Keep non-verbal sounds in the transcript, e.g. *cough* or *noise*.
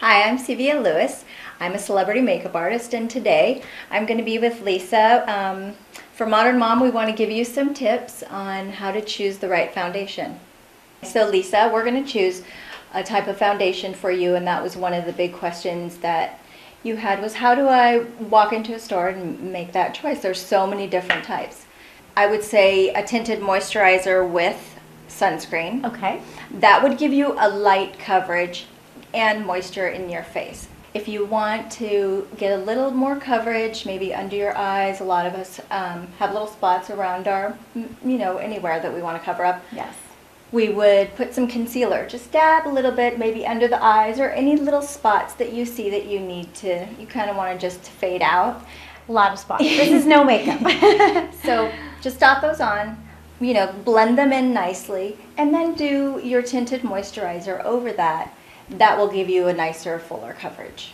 Hi, I'm Cevia Lewis. I'm a celebrity makeup artist, and today I'm going to be with Lisa. Um, for Modern Mom, we want to give you some tips on how to choose the right foundation. So, Lisa, we're going to choose a type of foundation for you, and that was one of the big questions that you had was how do I walk into a store and make that choice? There's so many different types. I would say a tinted moisturizer with sunscreen. Okay. That would give you a light coverage and moisture in your face. If you want to get a little more coverage, maybe under your eyes, a lot of us um, have little spots around our, you know, anywhere that we want to cover up. Yes. We would put some concealer, just dab a little bit, maybe under the eyes or any little spots that you see that you need to, you kind of want to just fade out. A lot of spots. This is no makeup. *laughs* *laughs* so just dot those on, you know, blend them in nicely, and then do your tinted moisturizer over that that will give you a nicer, fuller coverage.